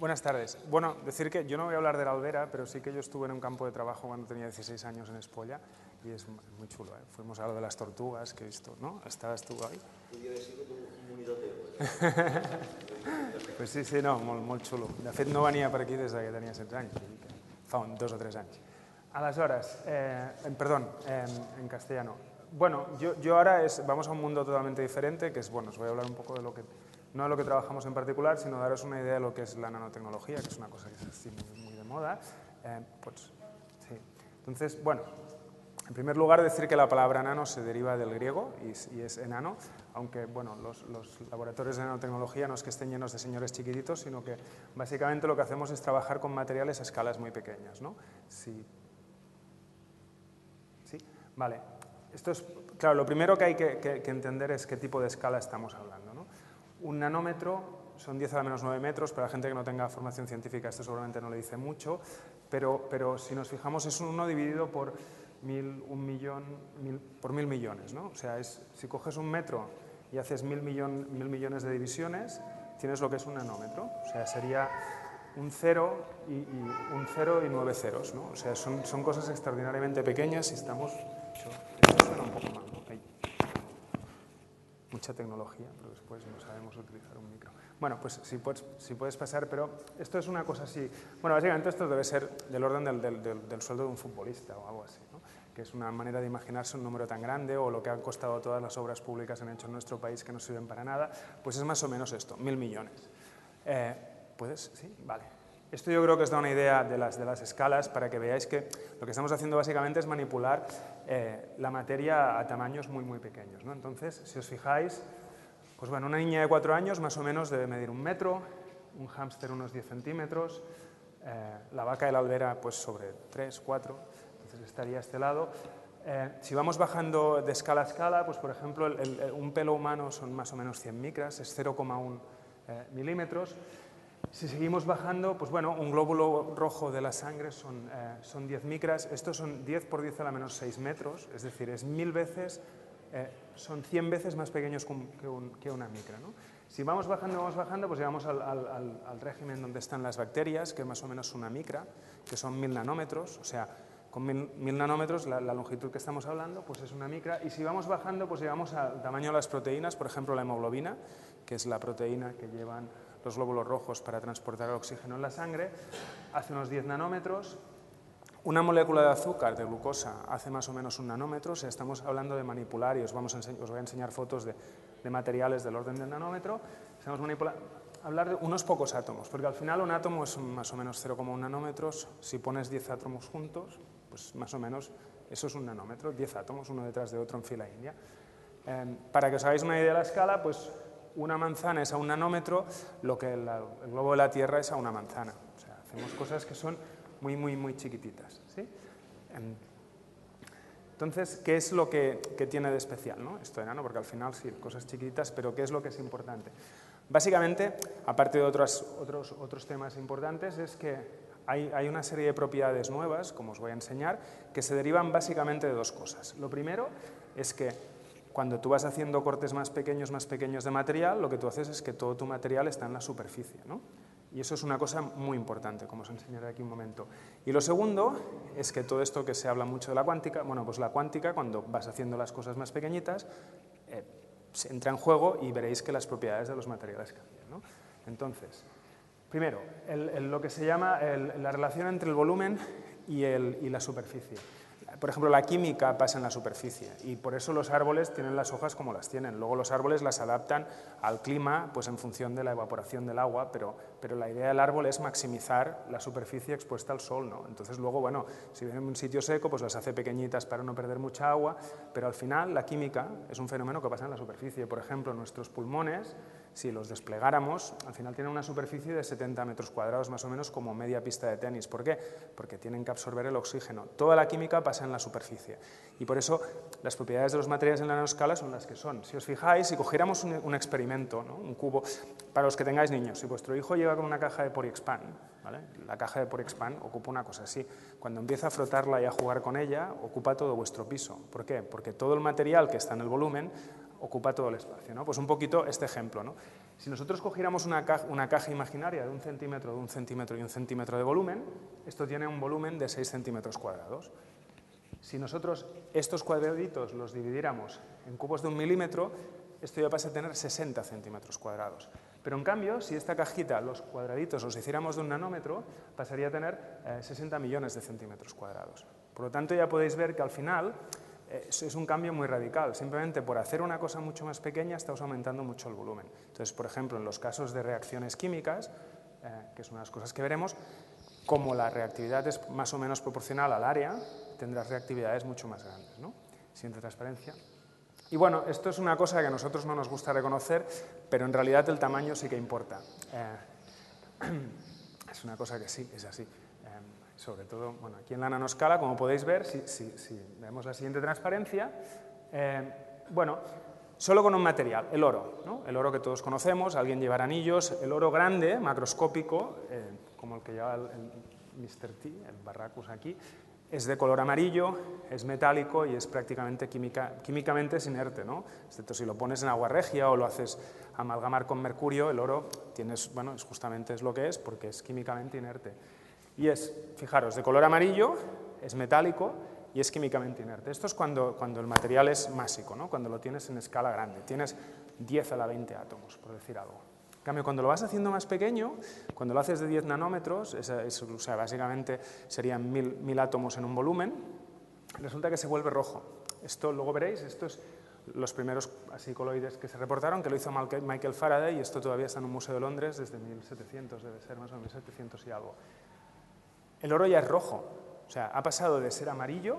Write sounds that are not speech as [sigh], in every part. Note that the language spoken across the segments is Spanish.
Buenas tardes. Bueno, decir que yo no voy a hablar de la albera, pero sí que yo estuve en un campo de trabajo cuando tenía 16 años en Espolla y es muy chulo. ¿eh? Fuimos a lo de las tortugas que he visto, ¿no? ¿Estabas tú ahí? [laughs] pues sí, sí, no, molt, molt xulo. De fet, no venia per aquí des que tenia 16 anys, fa un, dos o tres anys. Aleshores, eh, perdón, en, en castellano. Bueno, yo, yo ahora es, vamos a un mundo totalmente diferente, que es, bueno, os voy a hablar un poco de lo que no lo que trabajamos en particular, sino daros una idea de lo que es la nanotecnología, que es una cosa que es muy, de moda. Eh, pues. Entonces, bueno, en primer lugar decir que la palabra nano se deriva del griego y, es enano, aunque bueno, los, laboratorios de nanotecnología no es que estén llenos de señores chiquititos, sino que básicamente lo que hacemos es trabajar con materiales a escalas muy pequeñas. ¿no? Sí. ¿Sí? Vale. Esto es, claro, lo primero que hay que entender es qué tipo de escala estamos hablando. Un nanómetro son 10 a la menos 9 metros, para la gente que no tenga formación científica esto seguramente no le dice mucho, pero, pero si nos fijamos es uno dividido por mil, un millón, por mil millones. ¿no? O sea, es, si coges un metro y haces mil, millón, mil millones de divisiones, tienes lo que es un nanómetro. O sea, sería un cero y, un cero y nueve ceros. ¿no? O sea, son, son cosas extraordinariamente pequeñas y estamos... Un poco. Mucha tecnología, pero después no sabemos utilizar un micro. Bueno, pues si puedes, si puedes pasar, pero esto es una cosa así. Bueno, básicamente esto debe ser del orden del, del, del, sueldo de un futbolista o algo así, ¿no? que es una manera de imaginarse un número tan grande o lo que han costado todas las obras públicas han hecho en nuestro país que no sirven para nada, pues es más o menos esto, mil millones. Eh, ¿Puedes? Sí, vale. Esto yo creo que os da una idea de las, de las escalas para que veáis que lo que estamos haciendo básicamente es manipular eh, la materia a tamaños muy, muy pequeños. ¿no? Entonces, si os fijáis, pues bueno, una niña de cuatro años más o menos debe medir un metro, un hámster unos 10 centímetros, eh, la vaca de la albera pues sobre 3, 4, entonces estaría a este lado. Eh, si vamos bajando de escala a escala, pues por ejemplo, un pelo humano son más o menos 100 micras, es 0,1 milímetros. Si seguimos bajando, pues bueno, un glóbulo rojo de la sangre son, eh, son 10 micras, estos son 10 por 10 a la menos 6 metros, es decir, es mil veces, eh, son 100 veces más pequeños que, una micra. ¿no? Si vamos bajando, vamos bajando, pues llegamos al, al, régimen donde están las bacterias, que más o menos una micra, que son mil nanómetros, o sea, con mil, nanómetros, la, la, longitud que estamos hablando, pues es una micra. Y si vamos bajando, pues llegamos al tamaño de las proteínas, por ejemplo, la hemoglobina, que es la proteína que llevan los glóbulos rojos para transportar el oxígeno en la sangre, hace unos 10 nanómetros. Una molécula de azúcar, de glucosa, hace más o menos un nanómetro. O sea, estamos hablando de manipular y os, vamos a os voy a enseñar fotos de, materiales del orden del nanómetro. Estamos hablar de unos pocos átomos, porque al final un átomo es más o menos 0,1 nanómetros. Si pones 10 átomos juntos, pues más o menos eso es un nanómetro, 10 átomos, uno detrás de otro en fila india. Eh, para que os hagáis una idea de la escala, pues una manzana es a un nanómetro lo que el, globo de la Tierra es a una manzana. O sea, hacemos cosas que son muy, muy, muy chiquititas. ¿sí? Entonces, ¿qué es lo que, tiene de especial ¿no? esto de nano? Porque al final sí, cosas chiquititas, pero ¿qué es lo que es importante? Básicamente, aparte de otros, otros, otros temas importantes, es que hay, hay, una serie de propiedades nuevas, como os voy a enseñar, que se derivan básicamente de dos cosas. Lo primero es que cuando tú vas haciendo cortes más pequeños, más pequeños de material, lo que tú haces es que todo tu material está en la superficie. ¿no? Y eso es una cosa muy importante, como os enseñaré aquí un momento. Y lo segundo es que todo esto que se habla mucho de la cuántica, bueno, pues la cuántica, cuando vas haciendo las cosas más pequeñitas, eh, entra en juego y veréis que las propiedades de los materiales cambian. ¿no? Entonces, primero, lo que se llama la relación entre el volumen y la superficie por ejemplo, la química pasa en la superficie y por eso los árboles tienen las hojas como las tienen. Luego los árboles las adaptan al clima pues en función de la evaporación del agua, pero, pero la idea del árbol es maximizar la superficie expuesta al sol. ¿no? Entonces luego, bueno, si viene en un sitio seco, pues las hace pequeñitas para no perder mucha agua, pero al final la química es un fenómeno que pasa en la superficie. Por ejemplo, nuestros pulmones si los desplegáramos, al final tienen una superficie de 70 metros cuadrados, más o menos como media pista de tenis. ¿Por qué? Porque tienen que absorber el oxígeno. Toda la química pasa en la superficie. Y por eso las propiedades de los materiales en la nanoscala son las que son. Si os fijáis, si cogiéramos un, experimento, un cubo, para los que tengáis niños, si vuestro hijo llega con una caja de Porexpan, ¿vale? la caja de Porexpan ocupa una cosa así. Cuando empieza a frotarla y a jugar con ella, ocupa todo vuestro piso. ¿Por qué? Porque todo el material que está en el volumen ocupa todo el espacio. ¿no? Pues un poquito este ejemplo. ¿no? Si nosotros cogiéramos una caja, una caja, imaginaria de un centímetro, de un centímetro y un centímetro de volumen, esto tiene un volumen de 6 centímetros cuadrados. Si nosotros estos cuadraditos los dividiéramos en cubos de un milímetro, esto ya pasa a tener 60 centímetros cuadrados. Pero en cambio, si esta cajita, los cuadraditos, los hiciéramos de un nanómetro, pasaría a tener 60 eh, millones de centímetros cuadrados. Por lo tanto, ya podéis ver que al final es un cambio muy radical. Simplemente por hacer una cosa mucho más pequeña estamos aumentando mucho el volumen. Entonces, por ejemplo, en los casos de reacciones químicas, eh, que es una de las cosas que veremos, como la reactividad es más o menos proporcional al área, tendrás reactividades mucho más grandes. ¿no? Siguiente transparencia. Y bueno, esto es una cosa que a nosotros no nos gusta reconocer, pero en realidad el tamaño sí que importa. Eh, [clears throat] es una cosa que sí, es así. Eh, sobre todo, bueno, aquí en la nanoscala, como podéis ver, si, vemos la siguiente transparencia, eh, bueno, solo con un material, el oro, ¿no? el oro que todos conocemos, alguien llevará anillos, el oro grande, macroscópico, como el que lleva el, Mr. T, el Barracus aquí, es de color amarillo, es metálico y es prácticamente química, químicamente inerte, ¿no? excepto si lo pones en agua regia o lo haces amalgamar con mercurio, el oro tienes, bueno, es justamente es lo que es porque es químicamente inerte. Y es, fijaros, de color amarillo, es metálico y es químicamente inerte. Esto es cuando, cuando el material es másico, ¿no? cuando lo tienes en escala grande, tienes 10 a la 20 átomos, por decir algo cambio, cuando lo vas haciendo más pequeño, cuando lo haces de 10 nanómetros, o sea, básicamente serían mil, átomos en un volumen, resulta que se vuelve rojo. Esto luego veréis, esto es los primeros así coloides que se reportaron, que lo hizo Michael Faraday, y esto todavía está en un museo de Londres desde 1700, debe ser más o menos 1700 y algo. El oro ya es rojo, o sea, ha pasado de ser amarillo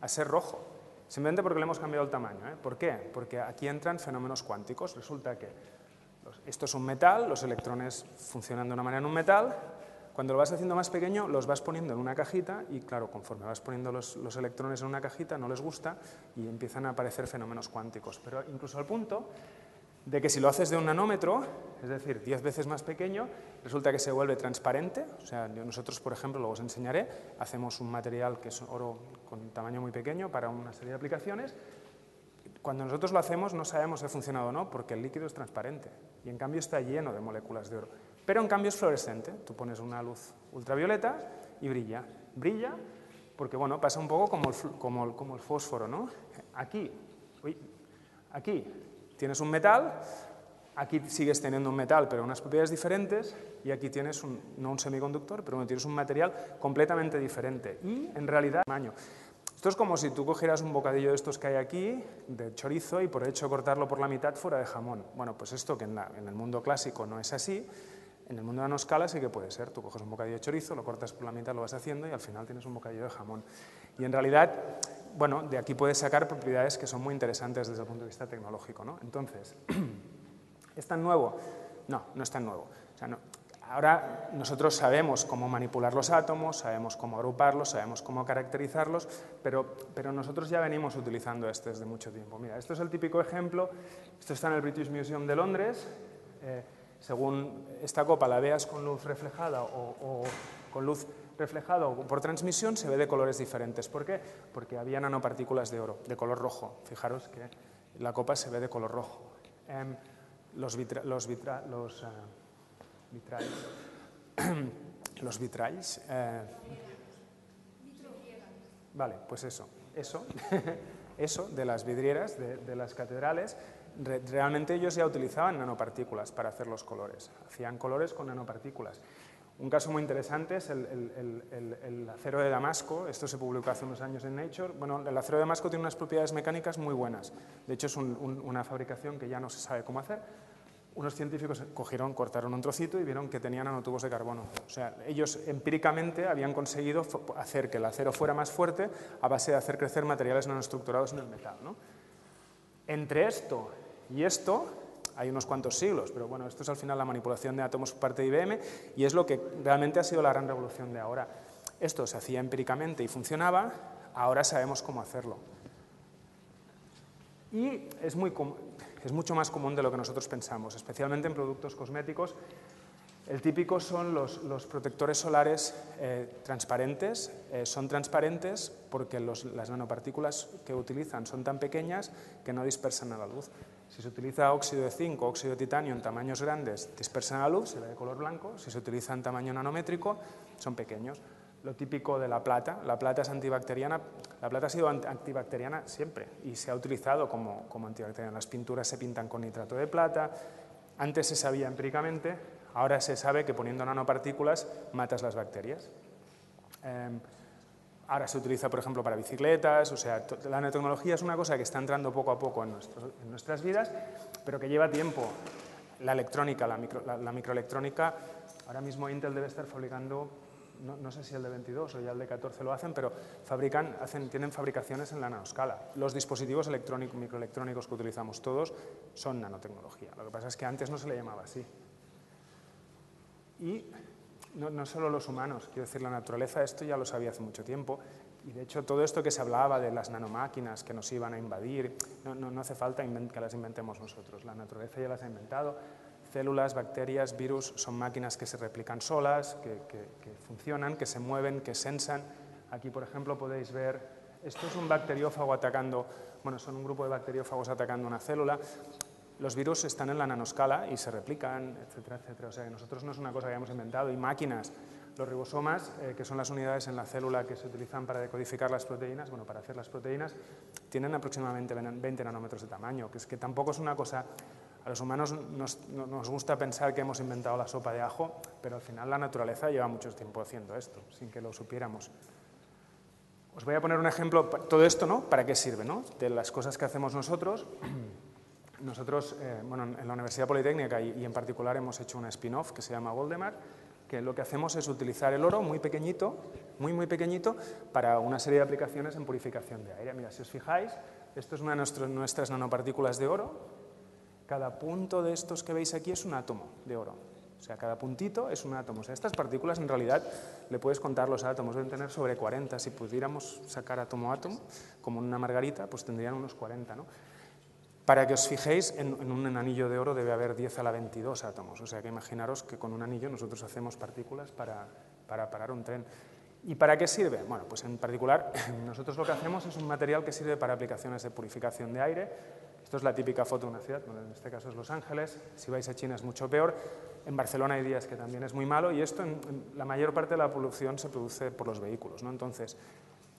a ser rojo, simplemente porque le hemos cambiado el tamaño. ¿eh? ¿Por qué? Porque aquí entran fenómenos cuánticos. Resulta que esto es un metal, los electrones funcionan de una manera en un metal. Cuando lo vas haciendo más pequeño, los vas poniendo en una cajita y, claro, conforme vas poniendo los, electrones en una cajita, no les gusta y empiezan a aparecer fenómenos cuánticos. Pero incluso al punto de que si lo haces de un nanómetro, es decir, 10 veces más pequeño, resulta que se vuelve transparente. O sea, nosotros, por ejemplo, luego os enseñaré, hacemos un material que es oro con tamaño muy pequeño para una serie de aplicaciones cuando nosotros lo hacemos no sabemos si ha funcionado o no, porque el líquido es transparente y en cambio está lleno de moléculas de oro. Pero en cambio es fluorescente. Tú pones una luz ultravioleta y brilla. Brilla porque bueno, pasa un poco como el, como como el fósforo. ¿no? Aquí, aquí tienes un metal, aquí sigues teniendo un metal pero unas propiedades diferentes y aquí tienes un, no un semiconductor, pero tienes un material completamente diferente y en realidad tamaño. Esto es como si tú cogieras un bocadillo de estos que hay aquí, de chorizo, y por hecho cortarlo por la mitad fuera de jamón. Bueno, pues esto que en, el mundo clásico no es así, en el mundo de nanoscala sí que puede ser. Tú coges un bocadillo de chorizo, lo cortas por la mitad, lo vas haciendo y al final tienes un bocadillo de jamón. Y en realidad, bueno, de aquí puedes sacar propiedades que son muy interesantes desde el punto de vista tecnológico. ¿no? Entonces, [clears throat] ¿es tan nuevo? No, no es tan nuevo. O sea, Ahora nosotros sabemos cómo manipular los átomos, sabemos cómo agruparlos, sabemos cómo caracterizarlos, pero, pero nosotros ya venimos utilizando este desde mucho tiempo. Mira, esto es el típico ejemplo, esto está en el British Museum de Londres, eh, según esta copa la veas con luz reflejada o, con luz reflejada o por transmisión, se ve de colores diferentes. ¿Por qué? Porque había nanopartículas de oro, de color rojo. Fijaros que la copa se ve de color rojo. Em, los, los, los eh, [coughs] los vitrales. Eh, vale, pues eso, eso, [laughs] eso de las vidrieras, de, las catedrales, realmente ellos ya utilizaban nanopartículas para hacer los colores, hacían colores con nanopartículas. Un caso muy interesante es el, acero de Damasco, esto se publicó hace unos años en Nature. Bueno, el acero de Damasco tiene unas propiedades mecánicas muy buenas, de hecho es una fabricación que ya no se sabe cómo hacer, unos científicos cogieron, cortaron un trocito y vieron que tenían nanotubos de carbono. O sea, ellos empíricamente habían conseguido hacer que el acero fuera más fuerte a base de hacer crecer materiales nanoestructurados en el metal. Entre esto y esto hay unos cuantos siglos, pero bueno, esto es al final la manipulación de átomos por parte de IBM y es lo que realmente ha sido la gran revolución de ahora. Esto se hacía empíricamente y funcionaba, ahora sabemos cómo hacerlo. Y es muy es mucho más común de lo que nosotros pensamos, especialmente en productos cosméticos. El típico son los, protectores solares eh, transparentes. Eh, son transparentes porque las nanopartículas que utilizan son tan pequeñas que no dispersan a la luz. Si se utiliza óxido de zinc o óxido de titanio en tamaños grandes, dispersan la luz, se ve de color blanco. Si se utiliza en tamaño nanométrico, son pequeños. Lo típico de la plata, la plata es antibacteriana, la plata ha sido antibacteriana siempre y se ha utilizado como, como antibacteriana. Las pinturas se pintan con nitrato de plata, antes se sabía empíricamente, ahora se sabe que poniendo nanopartículas matas las bacterias. Em, Ahora se utiliza, por ejemplo, para bicicletas, o sea, la nanotecnología es una cosa que está entrando poco a poco en, nuestras vidas, pero que lleva tiempo. La electrónica, la, microelectrónica, ahora mismo Intel debe estar fabricando, no, sé si el de 22 o ya el de 14 lo hacen, pero fabrican, hacen, tienen fabricaciones en la nanoscala. Los dispositivos electrónicos, microelectrónicos que utilizamos todos son nanotecnología. Lo que pasa es que antes no se le llamaba así. Y no, solo los humanos, quiero decir, la naturaleza, esto ya lo sabía hace mucho tiempo, y de hecho todo esto que se hablaba de las nanomáquinas que nos iban a invadir, no, hace falta que las inventemos nosotros, la naturaleza ya las ha inventado, células, bacterias, virus, son máquinas que se replican solas, que, que funcionan, que se mueven, que sensan. Aquí, por ejemplo, podéis ver, esto es un bacteriófago atacando, bueno, son un grupo de bacteriófagos atacando una célula, los virus están en la nanoscala y se replican, etcétera, etcétera. O sea, que nosotros no es una cosa que hayamos inventado. Y máquinas, los ribosomas, eh, que son las unidades en la célula que se utilizan para decodificar las proteínas, bueno, para hacer las proteínas, tienen aproximadamente 20 nanómetros de tamaño, que es que tampoco es una cosa... A los humanos nos, nos gusta pensar que hemos inventado la sopa de ajo, pero al final la naturaleza lleva mucho tiempo haciendo esto, sin que lo supiéramos. Os voy a poner un ejemplo, todo esto, ¿no? ¿Para qué sirve, no? De las cosas que hacemos nosotros nosotros, eh, bueno, en la Universidad Politécnica y, en particular hemos hecho una spin-off que se llama Voldemar, que lo que hacemos es utilizar el oro muy pequeñito, muy, muy pequeñito, para una serie de aplicaciones en purificación de aire. Mira, si os fijáis, esto es una de nuestras nanopartículas de oro. Cada punto de estos que veis aquí es un átomo de oro. O sea, cada puntito es un átomo. O sea, estas partículas en realidad le puedes contar los átomos, deben tener sobre 40. Si pudiéramos sacar átomo a átomo, como en una margarita, pues tendrían unos 40. ¿no? Para que os fijéis, en, un anillo de oro debe haber 10 a la 22 átomos, o sea que imaginaros que con un anillo nosotros hacemos partículas para, para parar un tren. ¿Y para qué sirve? Bueno, pues en particular [laughs] nosotros lo que hacemos es un material que sirve para aplicaciones de purificación de aire. Esto es la típica foto de una ciudad, en este caso es Los Ángeles, si vais a China es mucho peor. En Barcelona hay días que también es muy malo y esto, en, la mayor parte de la polución se produce por los vehículos. ¿no? Entonces,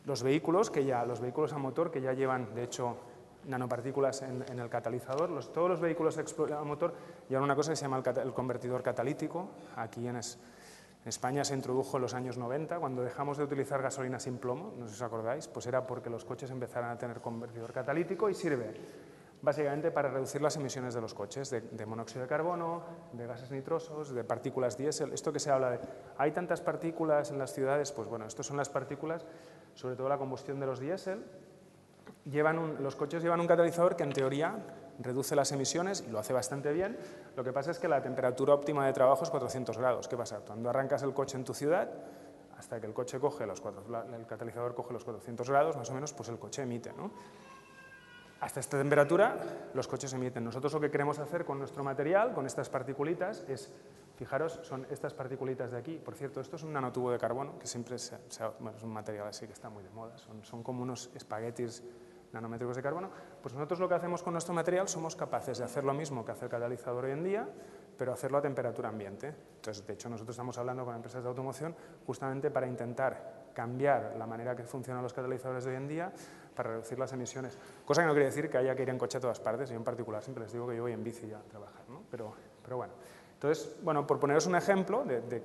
los vehículos, que ya, los vehículos a motor que ya llevan, de hecho, nanopartículas en, el catalizador. Los, todos los vehículos a motor llevan una cosa que se llama el, convertidor catalítico. Aquí en, España se introdujo en los años 90, cuando dejamos de utilizar gasolina sin plomo, no sé si os acordáis, pues era porque los coches empezaron a tener convertidor catalítico y sirve básicamente para reducir las emisiones de los coches, de, de, monóxido de carbono, de gases nitrosos, de partículas diésel. Esto que se habla de, ¿hay tantas partículas en las ciudades? Pues bueno, estas son las partículas, sobre todo la combustión de los diésel, los coches llevan un catalizador que en teoría reduce las emisiones y lo hace bastante bien. Lo que pasa es que la temperatura óptima de trabajo es 400 grados. ¿Qué pasa? Cuando arrancas el coche en tu ciudad, hasta que el coche coge los el catalizador coge los 400 grados, más o menos, pues el coche emite. Hasta esta temperatura los coches emiten. Nosotros lo que queremos hacer con nuestro material, con estas particulitas, es, fijaros, son estas particulitas de aquí. Por cierto, esto es un nanotubo de carbono, que siempre es un material así que está muy de moda. Son, son como unos espaguetis nanómetros de carbono, pues nosotros lo que hacemos con nuestro material somos capaces de hacer lo mismo que hace el catalizador hoy en día, pero hacerlo a temperatura ambiente. Entonces, de hecho, nosotros estamos hablando con empresas de automoción justamente para intentar cambiar la manera que funcionan los catalizadores de hoy en día para reducir las emisiones. Cosa que no quiere decir que haya que ir en coche a todas partes, yo en particular siempre les digo que yo voy en bici ya a trabajar, ¿no? pero, pero bueno. Entonces, bueno, por poneros un ejemplo de,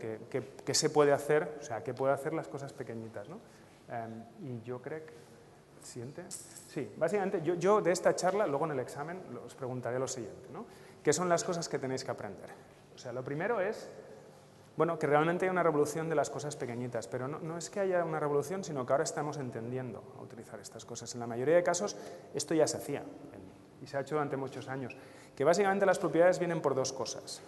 que, se puede hacer, o sea, que puede hacer las cosas pequeñitas, ¿no? Em, y yo creo que ¿Siguiente? Sí, básicamente yo, de esta charla, luego en el examen, os preguntaré lo siguiente, ¿no? ¿Qué son las cosas que tenéis que aprender? O sea, lo primero es, bueno, que realmente hay una revolución de las cosas pequeñitas, pero no, no es que haya una revolución, sino que ahora estamos entendiendo a utilizar estas cosas. En la mayoría de casos esto ya se hacía y se ha hecho durante muchos años, que básicamente las propiedades vienen por dos cosas,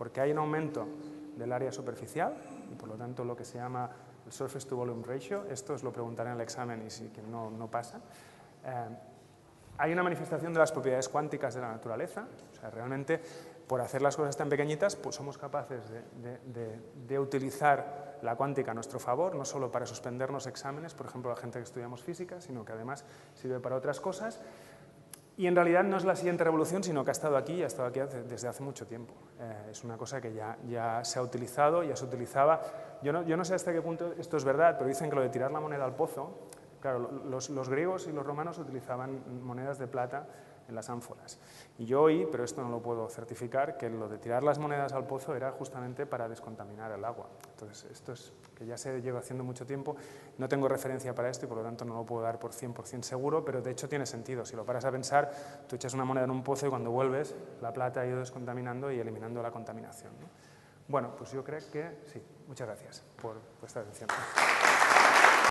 porque hay un aumento del área superficial y por lo tanto lo que se llama el surface to volume ratio, esto os lo preguntaré en el examen y si que no, no pasa. Eh, hay una manifestación de las propiedades cuánticas de la naturaleza, o sea, realmente por hacer las cosas tan pequeñitas, pues somos capaces de, de, utilizar la cuántica a nuestro favor, no solo para suspendernos exámenes, por ejemplo, la gente que estudiamos física, sino que además sirve para otras cosas. Y en realidad no es la siguiente revolución, sino que ha estado aquí y ha estado aquí desde hace mucho tiempo. Eh, es una cosa que ya, ya se ha utilizado, ya se utilizaba. Yo no, yo no sé hasta qué punto esto es verdad, pero dicen que lo de tirar la moneda al pozo, claro, los, los griegos y los romanos utilizaban monedas de plata en las ánforas. Y yo oí, pero esto no lo puedo certificar, que lo de tirar las monedas al pozo era justamente para descontaminar el agua. Entonces, esto es que ya se lleva haciendo mucho tiempo, no tengo referencia para esto y por lo tanto no lo puedo dar por 100% seguro, pero de hecho tiene sentido. Si lo paras a pensar, tú echas una moneda en un pozo y cuando vuelves, la plata ha ido descontaminando y eliminando la contaminación. Bueno, pues yo creo que sí. Muchas gracias por vuestra atención.